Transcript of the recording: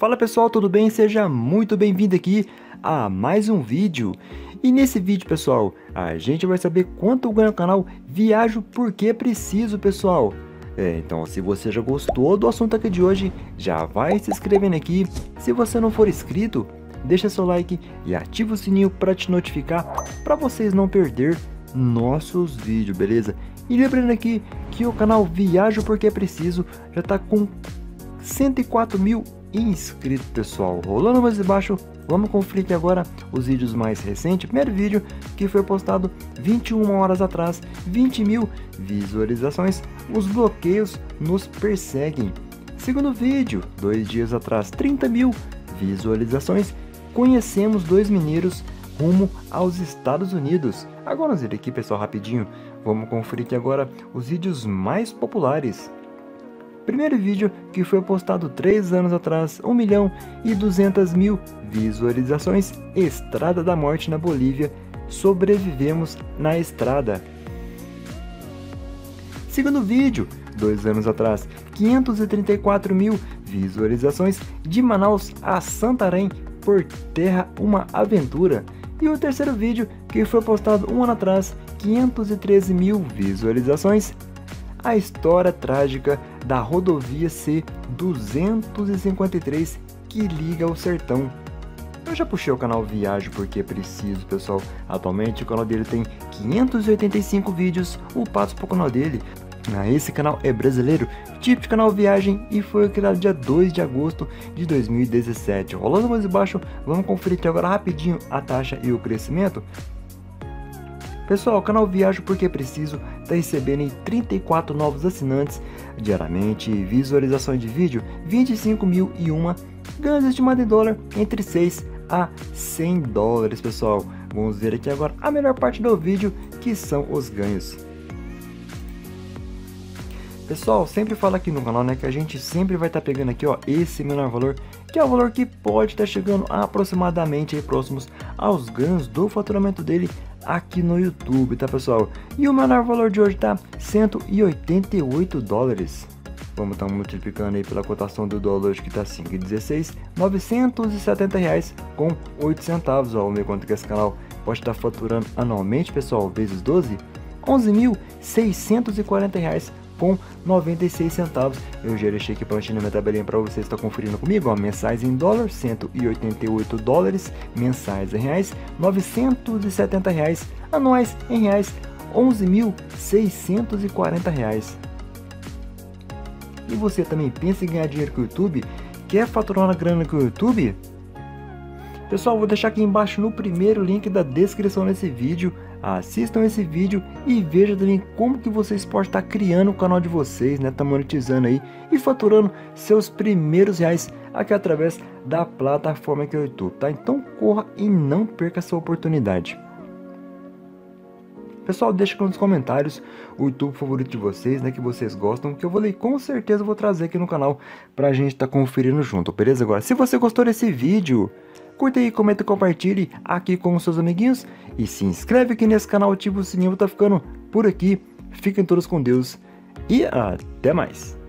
Fala pessoal, tudo bem? Seja muito bem-vindo aqui a mais um vídeo. E nesse vídeo, pessoal, a gente vai saber quanto ganha o canal Viajo Porque Preciso, pessoal. É, então, se você já gostou do assunto aqui de hoje, já vai se inscrevendo aqui. Se você não for inscrito, deixa seu like e ativa o sininho para te notificar, para vocês não perder nossos vídeos, beleza? E lembrando aqui que o canal Viajo Porque Preciso já está com 104 mil inscritos, pessoal. Rolando mais embaixo, vamos conferir agora os vídeos mais recentes. Primeiro vídeo que foi postado 21 horas atrás, 20 mil visualizações. Os bloqueios nos perseguem. Segundo vídeo, dois dias atrás, 30 mil visualizações. Conhecemos dois mineiros rumo aos Estados Unidos. Agora vamos ver aqui, pessoal, rapidinho. Vamos conferir aqui agora os vídeos mais populares. Primeiro vídeo que foi postado 3 anos atrás, 1 milhão e 200 mil visualizações, Estrada da Morte na Bolívia, sobrevivemos na estrada. Segundo vídeo, 2 anos atrás, 534 mil visualizações, de Manaus a Santarém, por terra uma aventura. E o terceiro vídeo, que foi postado um ano atrás, 513 mil visualizações, a história trágica da rodovia C-253 que liga o sertão. Eu já puxei o canal Viagem porque é preciso, pessoal. Atualmente o canal dele tem 585 vídeos, o passo para o canal dele. Ah, esse canal é brasileiro, tipo de canal Viagem e foi criado dia 2 de agosto de 2017. Rolando mais embaixo, vamos conferir aqui agora rapidinho a taxa e o crescimento. Pessoal, o canal Viajo Porque Preciso está recebendo 34 novos assinantes diariamente, visualizações de vídeo 25 mil e uma, ganhos estimados em dólar entre 6 a 100 dólares, pessoal. Vamos ver aqui agora a melhor parte do vídeo, que são os ganhos. Pessoal, sempre fala aqui no canal, né, que a gente sempre vai estar tá pegando aqui, ó, esse menor valor, que é o valor que pode estar chegando aproximadamente aí próximos aos ganhos do faturamento dele aqui no YouTube, tá pessoal? E o menor valor de hoje tá 188 dólares. Vamos estar tá multiplicando aí pela cotação do dólar hoje que tá 5,16, 970 reais com 8 centavos. Vamos ver quanto que esse canal pode estar tá faturando anualmente, pessoal, vezes 12, 11.640 reais com 96 centavos. Eu já deixei aqui prontinho minha tabelinha para você estar conferindo comigo, ó, mensais em dólar, 188 dólares, mensais em reais, 970 reais, anuais em reais, 11.640 reais. E você também pensa em ganhar dinheiro com o YouTube? Quer faturar uma grana com o YouTube? Pessoal, vou deixar aqui embaixo no primeiro link da descrição desse vídeo assistam esse vídeo e vejam também como que vocês podem estar criando o canal de vocês, né, tá monetizando aí e faturando seus primeiros reais aqui através da plataforma que é o YouTube, tá? Então corra e não perca essa oportunidade. Pessoal, deixa aqui nos comentários o YouTube favorito de vocês, né, que vocês gostam, que eu vou ler com certeza vou trazer aqui no canal pra gente estar tá conferindo junto, beleza? Agora, se você gostou desse vídeo, curta aí, comenta e compartilhe aqui com os seus amiguinhos e se inscreve aqui nesse canal, ativa o sininho, tá ficando por aqui. Fiquem todos com Deus e até mais.